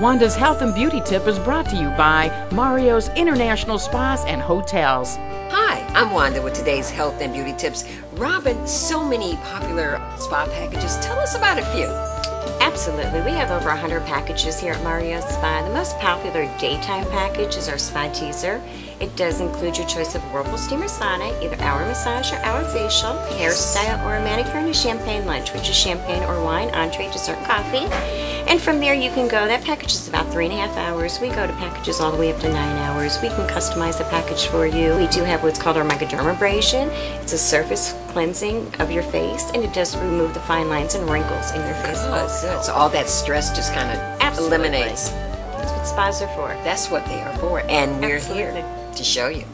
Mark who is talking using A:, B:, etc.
A: Wanda's Health and Beauty Tip is brought to you by Mario's International Spas and Hotels.
B: Hi, I'm Wanda with today's health and beauty tips. Robin, so many popular spa packages. Tell us about a few.
C: Absolutely. We have over 100 packages here at Mario Spa. The most popular daytime package is our Spa Teaser. It does include your choice of Whirlpool Steam or Sauna, either hour massage or hour facial, hairstyle, or a manicure and a champagne lunch, which is champagne or wine, entree, dessert, coffee. And from there you can go. That package is about three and a half hours. We go to packages all the way up to nine hours. We can customize the package for you. We do have what's called our microdermabrasion. It's a surface cleansing of your face, and it does remove the fine lines and wrinkles in your face.
B: Oh, good. So all that stress just kind of eliminates.
C: That's what spas are for.
B: That's what they are for, and we're
C: Absolutely.
B: here to show you.